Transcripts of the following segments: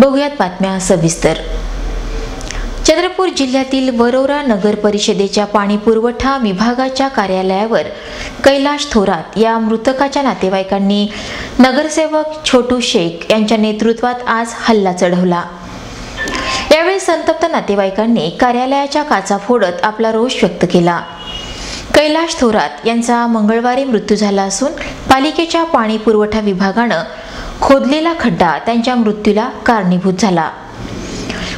बघूयात बातम्या सविस्तर. चंद्रपूर जिल्ह्यातील वरोरा नगर परिषदेच्या पाणी पुरवठा विभागाच्या कार्यालयावर कैलाश थोरात या मृतकाच्या नातेवाईकांनी नगरसेवक छोटू शेख यांच्या नेतृत्वात आज हल्ला चढवला. यावेळी संतप्त नातेवाईकांनी कार्यालयाच्या काचा फोडत आपला रोष व्यक्त केला. कैलाश थोरात यांचा मंगळवारी मृत्यू झाला असून पालिकेच्या पाणी पुरवठा विभागानं खोदलेला खड्डा त्यांच्या मृत्यूला कारणीभूत झाला.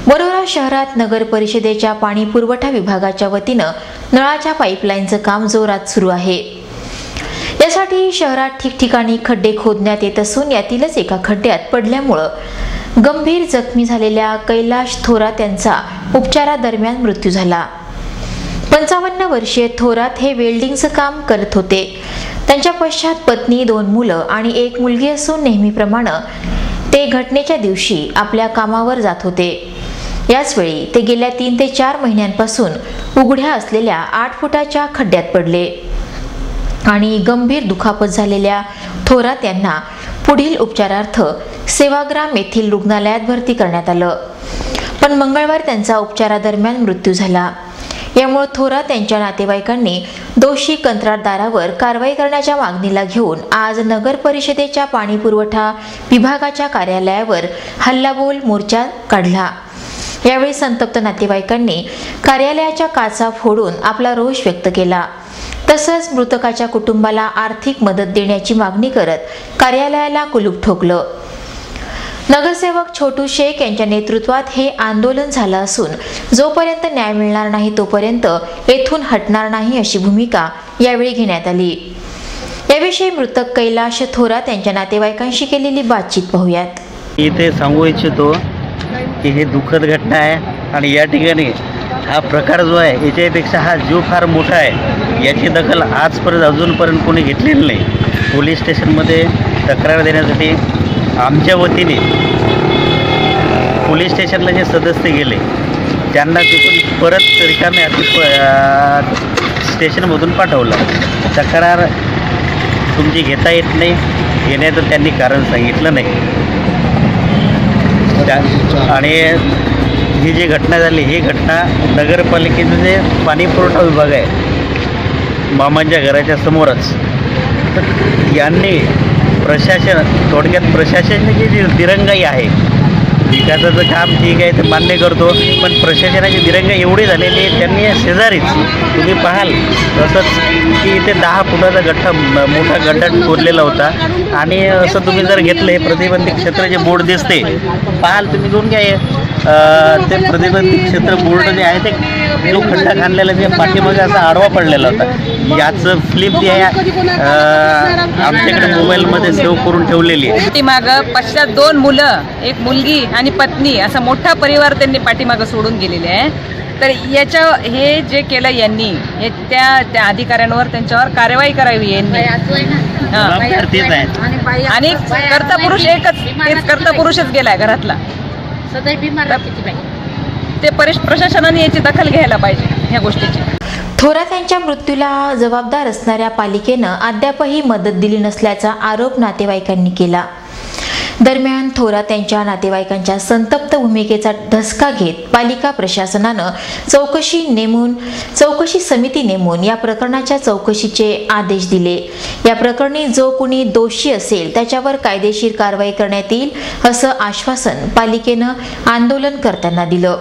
वरोरा शहरात नगर परिषदेच्या पाणी पुरवठा विभागाच्या वतीनं नळाच्या पाईपलाईनचं काम जोरात सुरू आहे. यासाठी शहरात ठिकठिकाणी खड्डे खोदण्यात येत असून यातीलच एका खड्ड्यात पडल्यामुळं गंभीर जखमी झालेल्या कैलाश थोरात यांचा उपचारादरम्यान मृत्यू झाला. पंचावन्न वर्षीय थोरात हे वेल्डिंगचं काम करत होते. त्यांच्या पश्चात पत्नी दोन मुलं आणि एक मुलगी असून नेहमीप्रमाणे ते घटनेच्या दिवशी आपल्या कामावर जात होते. याचवेळी ते गेल्या तीन ते चार महिन्यांपासून उघड्या असलेल्या आठ फुटाच्या खड्ड्यात पडले आणि गंभीर दुखापत झालेल्या थोरात यांना पुढील उपचारार्थ सेवाग्राम येथील रुग्णालयात भरती करण्यात आलं. पण मंगळवार त्यांचा उपचारादरम्यान मृत्यू झाला. यामुळे थोरात यांच्या नातेवाईकांनी दोषी कंत्राटदारावर कारवाई करण्याच्या मागणीला घेऊन आज नगर परिषदेच्या पाणी पुरवठा विभागाच्या कार्यालयावर हल्लाबोल मोर्चा काढला. यावेळी संतप्त नातेवाईकांनी कार्यालयाच्या काचा फोडून आपला रोष व्यक्त केला. तसंच मृतकाच्या कुटुंबाला आर्थिक मदत देण्याची मागणी करत कार्यालयाला कुलूप ठोकलं. नगरसेवक छोटू शेख यांच्या नेतृत्वात हे आंदोलन झालं असून जोपर्यंत न्याय मिळणार नाही तोपर्यंत येथून हटणार नाही अशी भूमिका यावेळी घेण्यात आली. याविषयी मृतक कैलाश थोरात यांच्या नातेवाईकांशी केलेली बातचीत पाहूयात. इथे सांगू इच्छितो की हे दुःखद घटना आहे आणि या ठिकाणी हा प्रकार जो आहे याच्यापेक्षा हा जीव फार मोठा आहे. याची दखल आजपर्यंत अजूनपर्यंत कोणी घेतलेली नाही. पोलीस स्टेशनमध्ये तक्रार देण्यासाठी आमच्या वतीने पोलीस स्टेशनला जे सदस्य गेले त्यांना तिथून परत रिकामे प स्टेशनमधून पाठवलं तक्रार तुमची घेता येत नाही घेण्याचं त्यांनी कारण सांगितलं नाही. त्या आणि ही जी घटना झाली ही घटना नगरपालिकेचं जे पाणीपुरवठा विभाग आहे मामांच्या घराच्या समोरच तर यांनी प्रशासन थोडक्यात प्रशासनाची जी दिरंगाई आहे विकासाचं काम ठीक आहे ते मान्य करतो पण प्रशासनाची दिरंगा एवढी झालेली आहे त्यांनी शेजारीच तुम्ही पाहाल तसंच की इथे दहा फुटाचा गठ्ठा मोठा गड्डा कोरलेला होता. आणि असं तुम्ही जर घेतलं हे प्रतिबंधित क्षेत्र जे बोर्ड दिसते पाहाल तुम्ही घेऊन घ्या ते प्रतिबंधित क्षेत्र बोर्ड जे आहे ते जो खड्डा खाणलेला ते पाठीमागे असा आडवा पडलेला होता. याचं फ्लिप जे आहे आमच्याकडे मोबाईलमध्ये सेव्ह करून ठेवलेली आहे. पाठीमागं पश्चात दोन मुलं एक मुलगी आणि पत्नी असा मोठा परिवार त्यांनी पाठीमागं सोडून गेलेले आहे. तर याच्या हे जे केलं यांनी हे त्या त्या अधिकाऱ्यांवर त्यांच्यावर कारवाई करावी यांनी. हां. आणि कर्ता पुरुष एकच तेच कर्ता पुरुषच गेलाय घरातला. ते परिश प्रशासनाने याची दखल घ्यायला पाहिजे ह्या गोष्टीची. थोरात यांच्या मृत्यूला जबाबदार असणाऱ्या पालिकेनं अद्यापही मदत दिली नसल्याचा आरोप नातेवाईकांनी केला. दरम्यान थोरात यांच्या नातेवाईकांच्या संतप्त भूमिकेचा धसका घेत पालिका प्रशासनानं चौकशी नेमून चौकशी समिती नेमून या प्रकरणाच्या चौकशीचे आदेश दिले. या प्रकरणी जो कुणी दोषी असेल त्याच्यावर कायदेशीर कारवाई करण्यात येईल असं आश्वासन पालिकेनं आंदोलन करताना दिलं.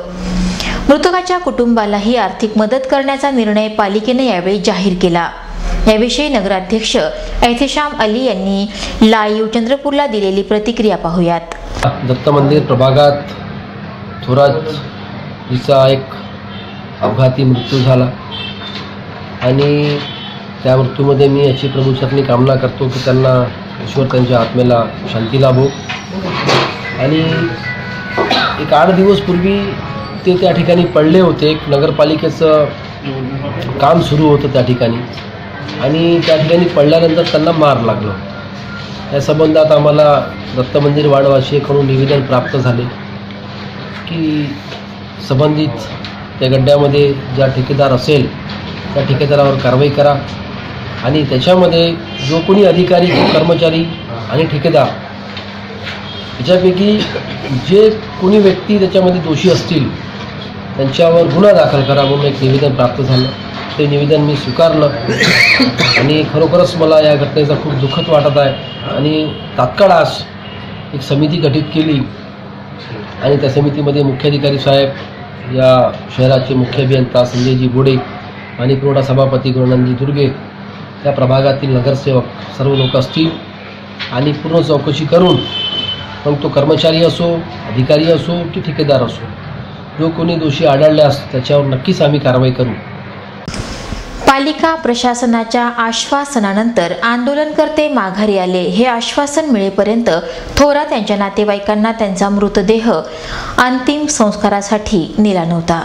मृतकाच्या कुटुंबालाही आर्थिक मदत करण्याचा निर्णय पालिकेने यावेळी जाहीर केला. याविषयी नगराध्यक्ष ऐथेशाम अली यांनी लाईव्ह चंद्रपूरला दिलेली प्रतिक्रिया पाहूयात. दत्त मंदिर प्रभागात थोरात हिचा एक अपघाती मृत्यू झाला. आणि त्या मृत्यूमध्ये मी अशी प्रभूचरणी कामना करतो की त्यांना ईश्वर त्यांच्या आत्मेला शांती लाभो. आणि एक आठ दिवस पूर्वी ते त्या ठिकाणी पडले होते. एक नगरपालिकेचं काम सुरू होतं त्या ठिकाणी. आणि त्या ठिकाणी पडल्यानंतर त्यांना मार लागला. या संबंधात आम्हाला दत्त मंदिर वाडवासीकडून निवेदन प्राप्त झाले की संबंधित त्या गड्ड्यामध्ये ज्या ठेकेदार असेल त्या ठेकेदारावर कारवाई करा आणि त्याच्यामध्ये जो कोणी अधिकारी कर्मचारी आणि ठेकेदार याच्यापैकी जे कोणी व्यक्ती त्याच्यामध्ये दोषी असतील त्यांच्यावर गुन्हा दाखल करा म्हणून एक निवेदन प्राप्त झालं. ते निवेदन मी स्वीकारलं. आणि खरोखरच मला या घटनेचा खूप दुःखद वाटत आहे. आणि तात्काळ आज एक समिती गठीत केली. आणि त्या समितीमध्ये मुख्याधिकारी साहेब या शहराचे मुख्य अभियंता संजयजी बोडे आणि पुरवठा सभापती गुरुनंदी दुर्गे त्या प्रभागातील नगरसेवक सर्व लोक असतील. आणि पूर्ण चौकशी करून मग तो कर्मचारी असो अधिकारी असो की ठेकेदार असो जो कोणी दोषी आढळल्यास त्याच्यावर नक्कीच आम्ही कारवाई करू. पालिका प्रशासनाच्या आश्वासनानंतर आंदोलनकर्ते माघारी आले. हे आश्वासन मिळेपर्यंत थोरात यांच्या नातेवाईकांना त्यांचा मृतदेह अंतिम संस्कारासाठी नेला नव्हता.